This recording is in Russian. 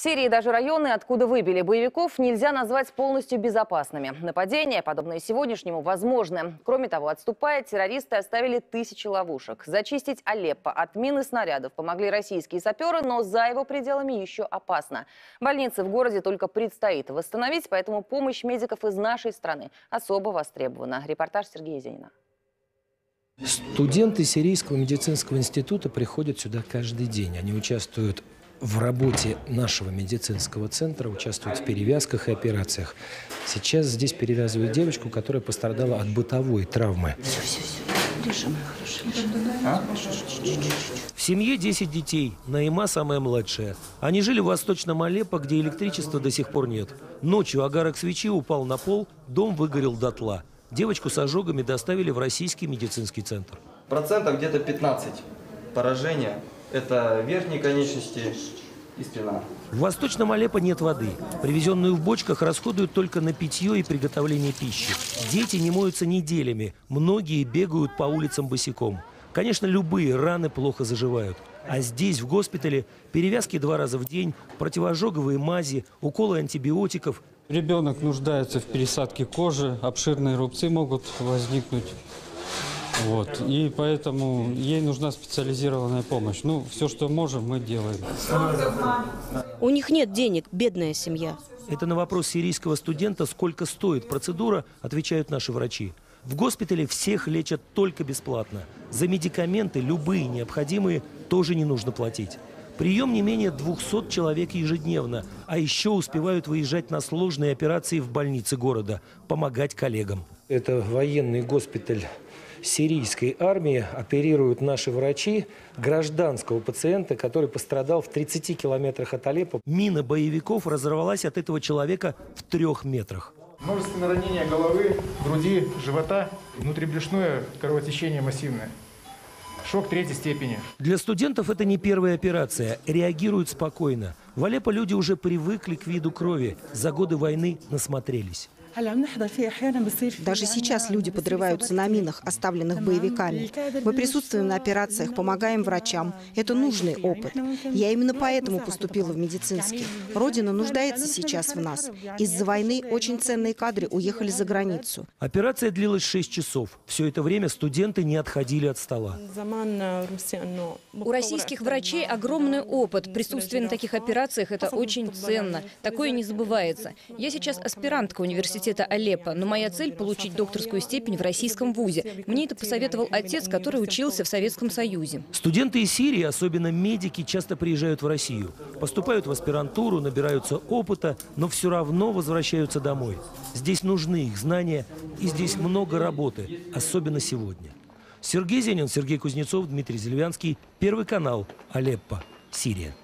В Сирии даже районы, откуда выбили боевиков, нельзя назвать полностью безопасными. Нападения, подобные сегодняшнему, возможны. Кроме того, отступая, террористы оставили тысячи ловушек. Зачистить Алеппо от мин и снарядов помогли российские саперы, но за его пределами еще опасно. Больницы в городе только предстоит восстановить, поэтому помощь медиков из нашей страны особо востребована. Репортаж Сергея Зенина. Студенты Сирийского медицинского института приходят сюда каждый день. Они участвуют в работе нашего медицинского центра, участвуют в перевязках и операциях. Сейчас здесь перевязывают девочку, которая пострадала от бытовой травмы. Все, все, все. Лежи, моя хорошая. В семье 10 детей, Наима самая младшая. Они жили в Восточном Алеппо, где электричества до сих пор нет. Ночью огарок свечи упал на пол, дом выгорел дотла. Девочку с ожогами доставили в российский медицинский центр. Процентов где-то 15 поражения это верхние конечности и спина. В Восточном Алеппо нет воды. Привезенную в бочках расходуют только на питье и приготовление пищи. Дети не моются неделями. Многие бегают по улицам босиком. Конечно, любые раны плохо заживают. А здесь, в госпитале, перевязки два раза в день, противоожоговые мази, уколы антибиотиков. Ребенок нуждается в пересадке кожи, обширные рубцы могут возникнуть. Вот. И поэтому ей нужна специализированная помощь. Ну, все, что можем, мы делаем. У них нет денег, бедная семья. Это на вопрос сирийского студента, сколько стоит процедура, отвечают наши врачи. В госпитале всех лечат только бесплатно. За медикаменты, любые необходимые, тоже не нужно платить. Прием не менее 200 человек ежедневно, а еще успевают выезжать на сложные операции в больницы города, помогать коллегам. Это военный госпиталь сирийской армии оперируют наши врачи гражданского пациента, который пострадал в 30 километрах от Алеппо. Мина боевиков разорвалась от этого человека в трех метрах. Множественное ранение головы, груди, живота, внутрибрюшное кровотечение массивное. Шок третьей степени. Для студентов это не первая операция. Реагируют спокойно. В Алеппо люди уже привыкли к виду крови. За годы войны насмотрелись. Даже сейчас люди подрываются на минах, оставленных боевиками. Мы присутствуем на операциях, помогаем врачам. Это нужный опыт. Я именно поэтому поступила в медицинский. Родина нуждается сейчас в нас. Из-за войны очень ценные кадры уехали за границу. Операция длилась 6 часов. Все это время студенты не отходили от стола. У российских врачей огромный опыт. Присутствие на таких операциях – это очень ценно. Такое не забывается. Я сейчас аспирантка университета университета Алеппо, но моя цель – получить докторскую степень в российском вузе. Мне это посоветовал отец, который учился в Советском Союзе. Студенты из Сирии, особенно медики, часто приезжают в Россию. Поступают в аспирантуру, набираются опыта, но все равно возвращаются домой. Здесь нужны их знания, и здесь много работы, особенно сегодня. Сергей Зенин, Сергей Кузнецов, Дмитрий Зельвянский. Первый канал. Алеппо. Сирия.